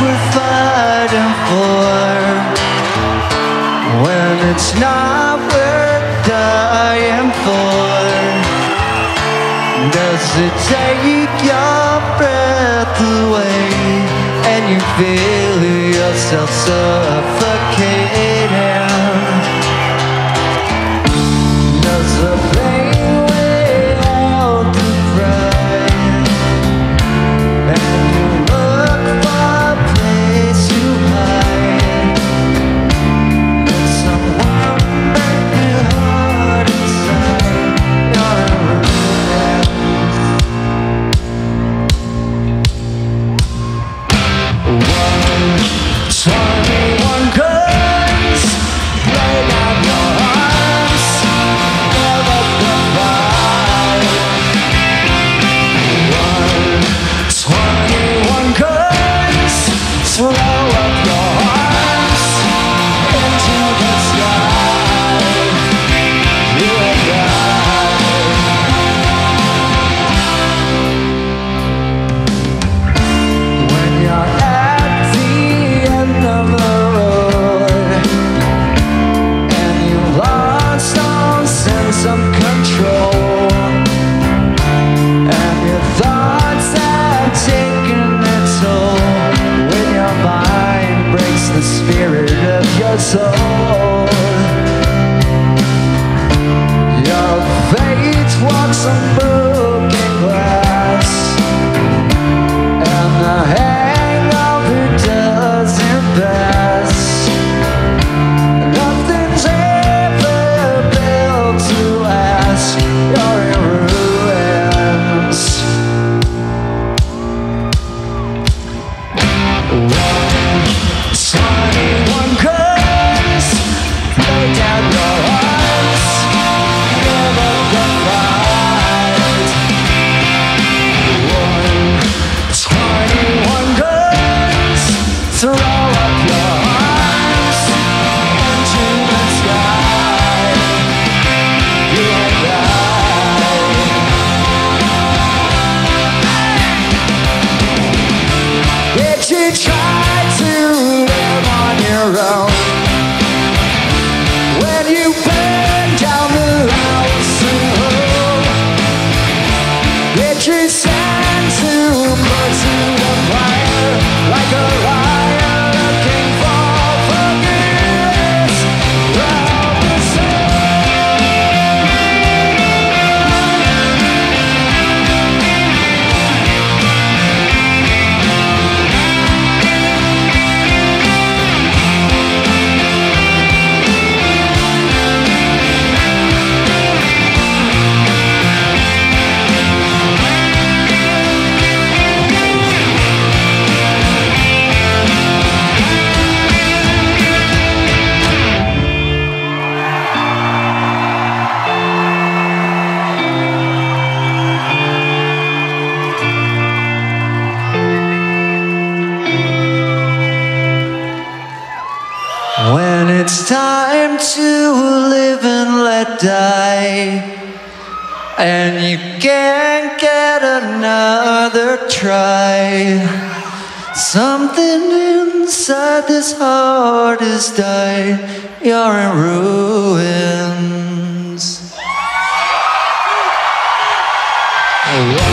we're fighting for when it's not worth dying for? Does it take your breath away and you feel yourself suffocating? Does spirit of your soul. Your fate walks on broken glass. And the hangover doesn't pass. Nothing's ever built to last. You're in ruins. Twenty-one it's time to live and let die, and you can't get another try, something inside this heart has died. You're in ruins. Oh, One,